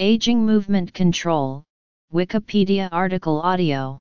Aging Movement Control, Wikipedia article audio.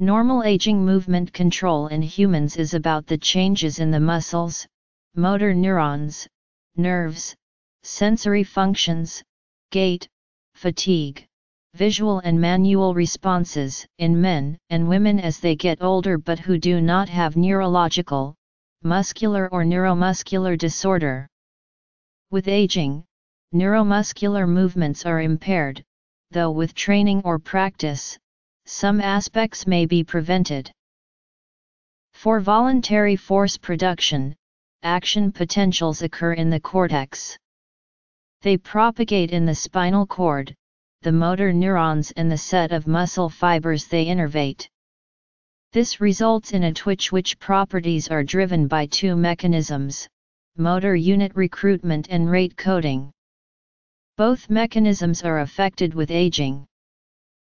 Normal aging movement control in humans is about the changes in the muscles, motor neurons, nerves, sensory functions, gait, fatigue, visual and manual responses in men and women as they get older but who do not have neurological, muscular or neuromuscular disorder. With aging, neuromuscular movements are impaired, though with training or practice, some aspects may be prevented. For voluntary force production, action potentials occur in the cortex. They propagate in the spinal cord, the motor neurons and the set of muscle fibers they innervate. This results in a twitch which properties are driven by two mechanisms, motor unit recruitment and rate coding. Both mechanisms are affected with aging.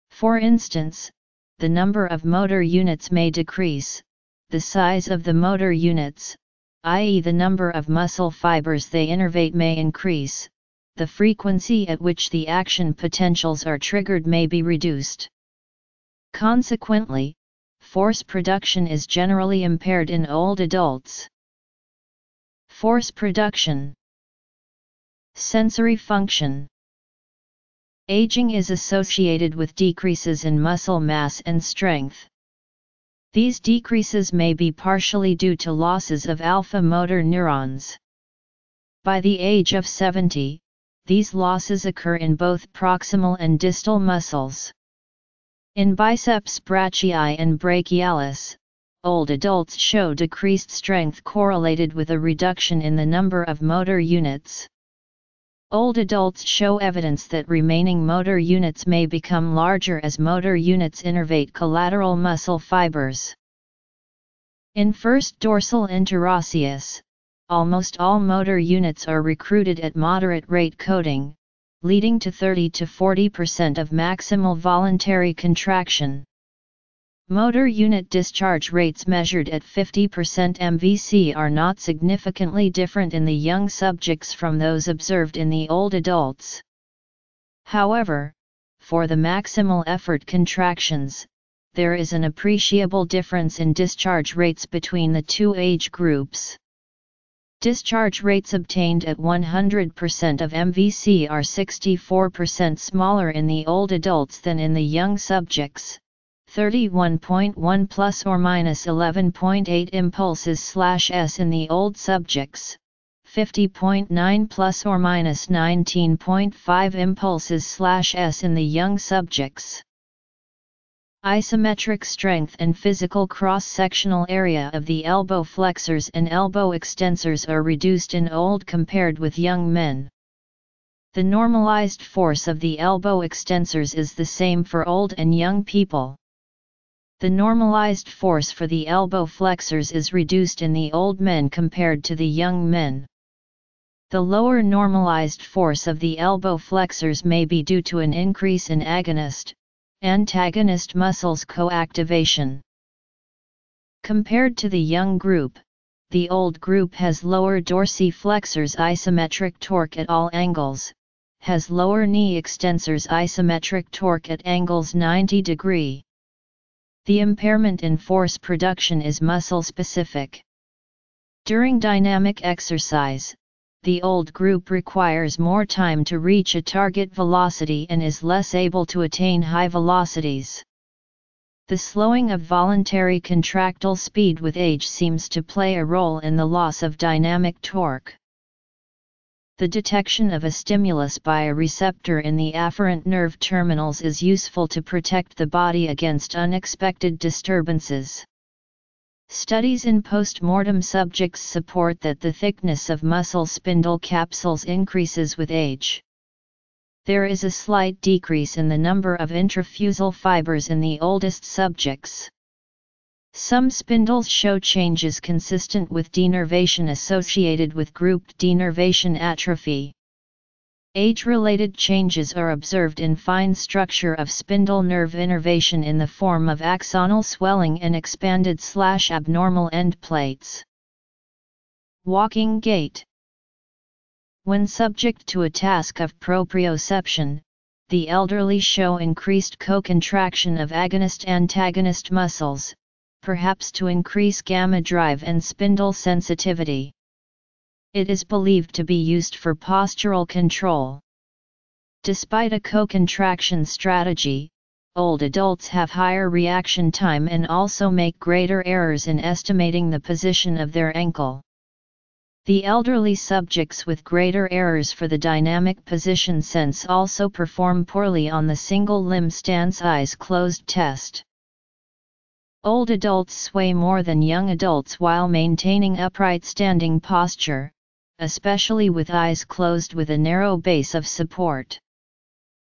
For instance, the number of motor units may decrease, the size of the motor units, i.e. the number of muscle fibers they innervate may increase, the frequency at which the action potentials are triggered may be reduced. Consequently, force production is generally impaired in old adults. Force production Sensory function Aging is associated with decreases in muscle mass and strength. These decreases may be partially due to losses of alpha motor neurons. By the age of 70, these losses occur in both proximal and distal muscles. In biceps brachii and brachialis, old adults show decreased strength correlated with a reduction in the number of motor units. Old adults show evidence that remaining motor units may become larger as motor units innervate collateral muscle fibers. In first dorsal interosseous, almost all motor units are recruited at moderate rate coding, leading to 30 to 40% of maximal voluntary contraction. Motor unit discharge rates measured at 50% MVC are not significantly different in the young subjects from those observed in the old adults. However, for the maximal effort contractions, there is an appreciable difference in discharge rates between the two age groups. Discharge rates obtained at 100% of MVC are 64% smaller in the old adults than in the young subjects, 31.1 plus or minus 11.8 impulses slash s in the old subjects, 50.9 plus or minus 19.5 impulses slash s in the young subjects. Isometric strength and physical cross-sectional area of the elbow flexors and elbow extensors are reduced in old compared with young men. The normalized force of the elbow extensors is the same for old and young people. The normalized force for the elbow flexors is reduced in the old men compared to the young men. The lower normalized force of the elbow flexors may be due to an increase in agonist, antagonist muscles coactivation. Compared to the young group, the old group has lower dorsiflexors isometric torque at all angles, has lower knee extensors isometric torque at angles 90 degree. The impairment in force production is muscle specific. During dynamic exercise, the old group requires more time to reach a target velocity and is less able to attain high velocities. The slowing of voluntary contractile speed with age seems to play a role in the loss of dynamic torque the detection of a stimulus by a receptor in the afferent nerve terminals is useful to protect the body against unexpected disturbances. Studies in post-mortem subjects support that the thickness of muscle spindle capsules increases with age. There is a slight decrease in the number of intrafusal fibers in the oldest subjects. Some spindles show changes consistent with denervation associated with grouped denervation atrophy. Age-related changes are observed in fine structure of spindle nerve innervation in the form of axonal swelling and expanded slash abnormal end plates. Walking gait When subject to a task of proprioception, the elderly show increased co-contraction of agonist-antagonist muscles, perhaps to increase gamma drive and spindle sensitivity. It is believed to be used for postural control. Despite a co-contraction strategy, old adults have higher reaction time and also make greater errors in estimating the position of their ankle. The elderly subjects with greater errors for the dynamic position sense also perform poorly on the single limb stance eyes closed test. Old adults sway more than young adults while maintaining upright standing posture, especially with eyes closed with a narrow base of support.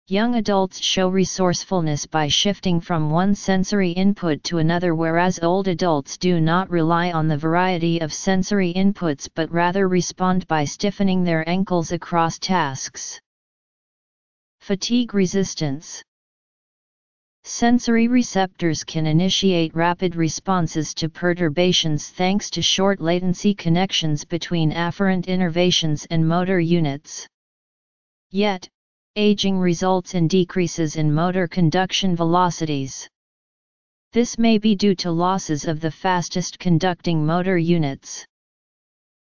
Young adults show resourcefulness by shifting from one sensory input to another whereas old adults do not rely on the variety of sensory inputs but rather respond by stiffening their ankles across tasks. Fatigue resistance Sensory receptors can initiate rapid responses to perturbations thanks to short latency connections between afferent innervations and motor units. Yet, aging results in decreases in motor conduction velocities. This may be due to losses of the fastest conducting motor units.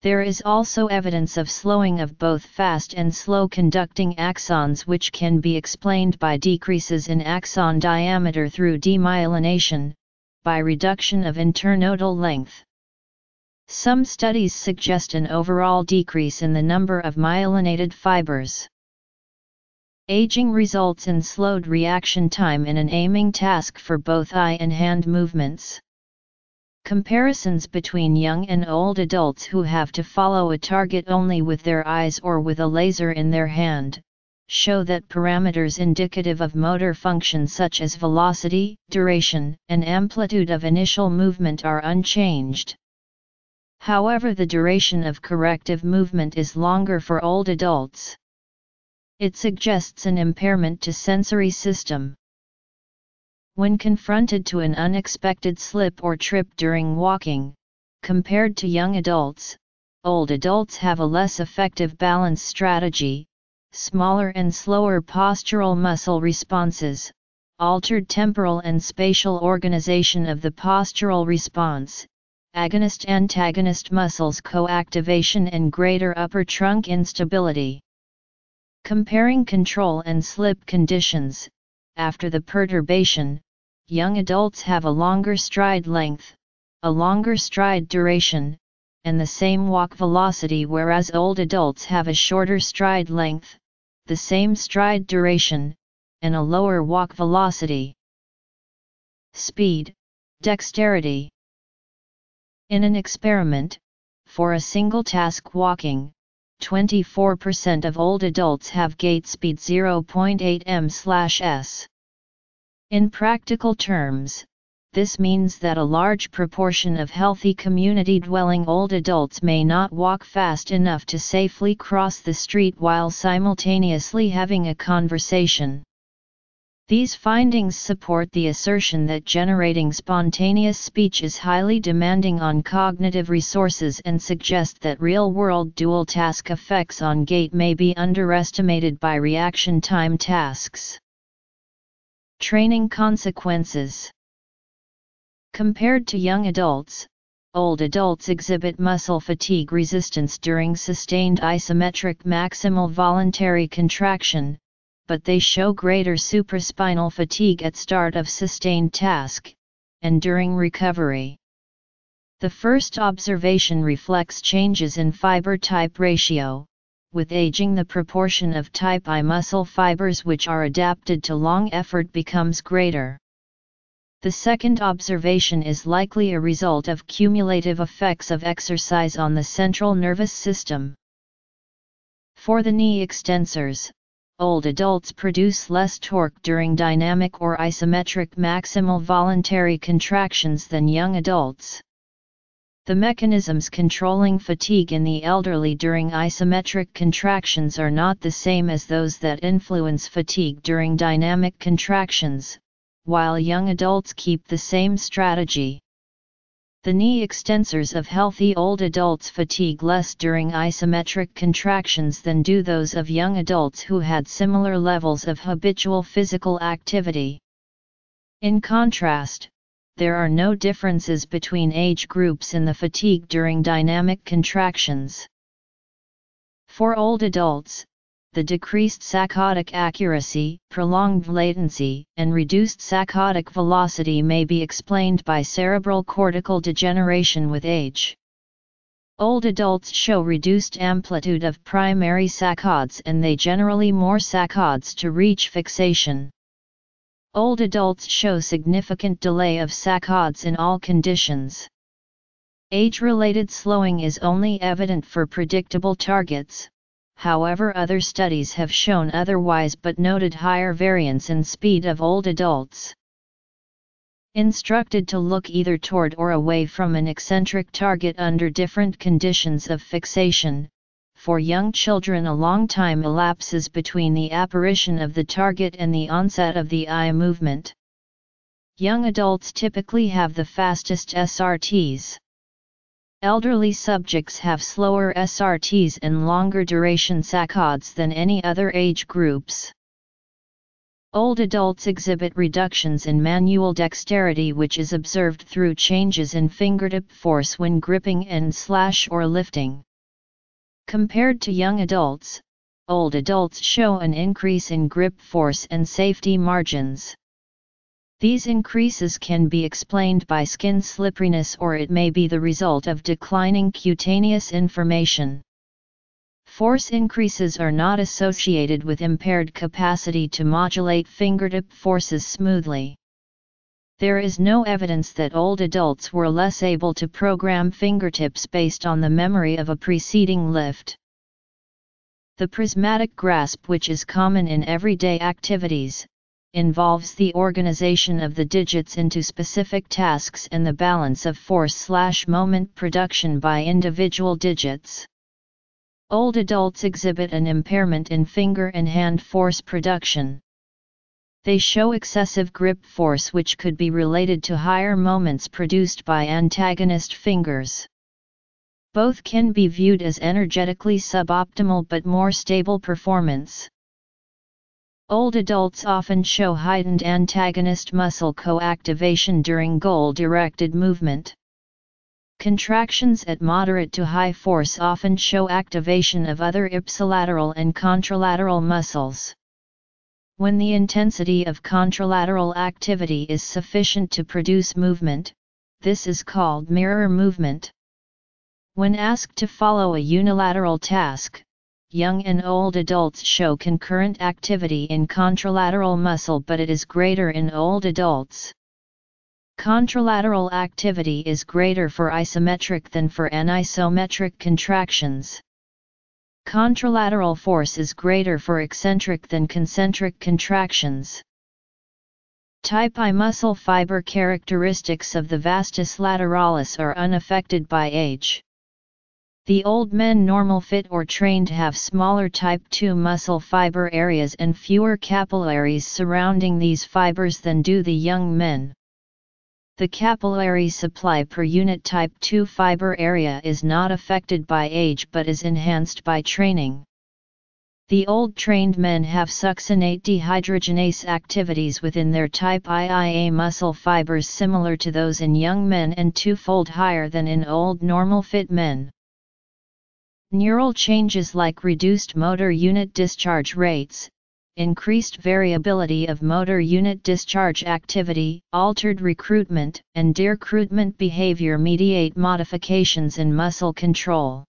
There is also evidence of slowing of both fast and slow conducting axons which can be explained by decreases in axon diameter through demyelination, by reduction of internodal length. Some studies suggest an overall decrease in the number of myelinated fibers. Aging results in slowed reaction time in an aiming task for both eye and hand movements. Comparisons between young and old adults who have to follow a target only with their eyes or with a laser in their hand, show that parameters indicative of motor function such as velocity, duration, and amplitude of initial movement are unchanged. However the duration of corrective movement is longer for old adults. It suggests an impairment to sensory system. When confronted to an unexpected slip or trip during walking, compared to young adults, old adults have a less effective balance strategy, smaller and slower postural muscle responses, altered temporal and spatial organization of the postural response, agonist-antagonist muscles co-activation and greater upper trunk instability. Comparing control and slip conditions, after the perturbation, young adults have a longer stride length, a longer stride duration, and the same walk velocity whereas old adults have a shorter stride length, the same stride duration, and a lower walk velocity. Speed, dexterity. In an experiment, for a single task walking, 24% of old adults have gait speed 0.8 m/s. In practical terms, this means that a large proportion of healthy community-dwelling old adults may not walk fast enough to safely cross the street while simultaneously having a conversation. These findings support the assertion that generating spontaneous speech is highly demanding on cognitive resources and suggest that real-world dual-task effects on gait may be underestimated by reaction time tasks. Training consequences Compared to young adults, old adults exhibit muscle fatigue resistance during sustained isometric maximal voluntary contraction, but they show greater supraspinal fatigue at start of sustained task, and during recovery. The first observation reflects changes in fiber type ratio, with aging the proportion of type I muscle fibers which are adapted to long effort becomes greater. The second observation is likely a result of cumulative effects of exercise on the central nervous system. For the knee extensors, old adults produce less torque during dynamic or isometric maximal voluntary contractions than young adults. The mechanisms controlling fatigue in the elderly during isometric contractions are not the same as those that influence fatigue during dynamic contractions, while young adults keep the same strategy. The knee extensors of healthy old adults fatigue less during isometric contractions than do those of young adults who had similar levels of habitual physical activity. In contrast, there are no differences between age groups in the fatigue during dynamic contractions. For old adults, the decreased saccadic accuracy, prolonged latency, and reduced saccadic velocity may be explained by cerebral cortical degeneration with age. Old adults show reduced amplitude of primary saccades and they generally more saccades to reach fixation. Old adults show significant delay of saccades in all conditions. Age-related slowing is only evident for predictable targets, however other studies have shown otherwise but noted higher variance in speed of old adults. Instructed to look either toward or away from an eccentric target under different conditions of fixation, for young children a long time elapses between the apparition of the target and the onset of the eye movement. Young adults typically have the fastest SRTs. Elderly subjects have slower SRTs and longer duration saccades than any other age groups. Old adults exhibit reductions in manual dexterity which is observed through changes in fingertip force when gripping and slash or lifting. Compared to young adults, old adults show an increase in grip force and safety margins. These increases can be explained by skin slipperiness or it may be the result of declining cutaneous information. Force increases are not associated with impaired capacity to modulate fingertip forces smoothly. There is no evidence that old adults were less able to program fingertips based on the memory of a preceding lift. The prismatic grasp which is common in everyday activities, involves the organization of the digits into specific tasks and the balance of force-slash-moment production by individual digits. Old adults exhibit an impairment in finger and hand force production. They show excessive grip force which could be related to higher moments produced by antagonist fingers. Both can be viewed as energetically suboptimal but more stable performance. Old adults often show heightened antagonist muscle coactivation during goal-directed movement. Contractions at moderate to high force often show activation of other ipsilateral and contralateral muscles. When the intensity of contralateral activity is sufficient to produce movement, this is called mirror movement. When asked to follow a unilateral task, young and old adults show concurrent activity in contralateral muscle but it is greater in old adults. Contralateral activity is greater for isometric than for anisometric contractions. Contralateral force is greater for eccentric than concentric contractions. Type I muscle fiber characteristics of the vastus lateralis are unaffected by age. The old men normal fit or trained have smaller type II muscle fiber areas and fewer capillaries surrounding these fibers than do the young men. The capillary supply per unit type II fiber area is not affected by age but is enhanced by training. The old trained men have succinate dehydrogenase activities within their type IIA muscle fibers similar to those in young men and twofold higher than in old normal fit men. Neural changes like reduced motor unit discharge rates, increased variability of motor unit discharge activity, altered recruitment, and decruitment behavior mediate modifications in muscle control.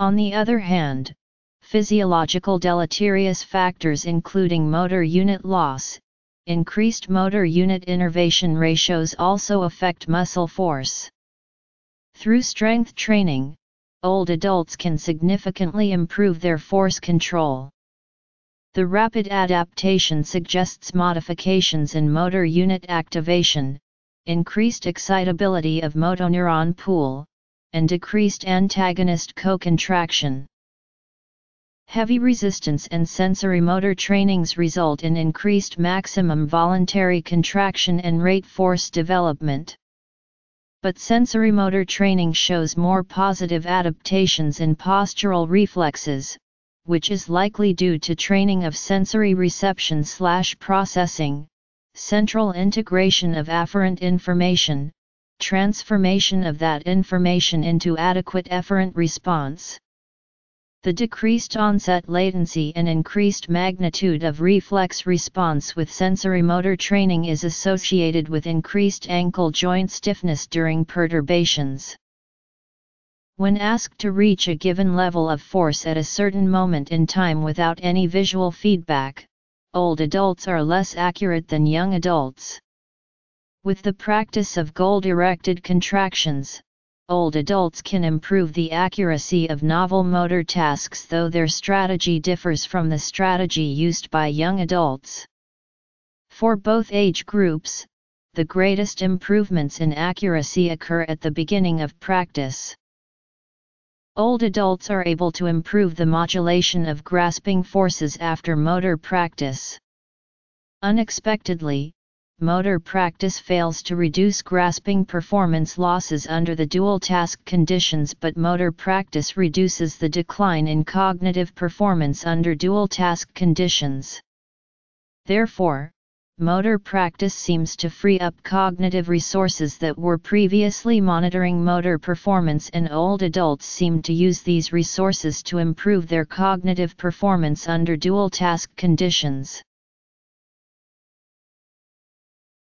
On the other hand, physiological deleterious factors including motor unit loss, increased motor unit innervation ratios also affect muscle force. Through strength training, old adults can significantly improve their force control. The rapid adaptation suggests modifications in motor unit activation, increased excitability of motoneuron pool, and decreased antagonist co-contraction. Heavy resistance and sensory motor trainings result in increased maximum voluntary contraction and rate force development but sensorimotor training shows more positive adaptations in postural reflexes, which is likely due to training of sensory reception slash processing, central integration of afferent information, transformation of that information into adequate efferent response. The decreased onset latency and increased magnitude of reflex response with sensorimotor training is associated with increased ankle joint stiffness during perturbations. When asked to reach a given level of force at a certain moment in time without any visual feedback, old adults are less accurate than young adults. With the practice of goal-directed contractions, old adults can improve the accuracy of novel motor tasks though their strategy differs from the strategy used by young adults. For both age groups, the greatest improvements in accuracy occur at the beginning of practice. Old adults are able to improve the modulation of grasping forces after motor practice. Unexpectedly, motor practice fails to reduce grasping performance losses under the dual task conditions but motor practice reduces the decline in cognitive performance under dual task conditions. Therefore, motor practice seems to free up cognitive resources that were previously monitoring motor performance and old adults seem to use these resources to improve their cognitive performance under dual task conditions.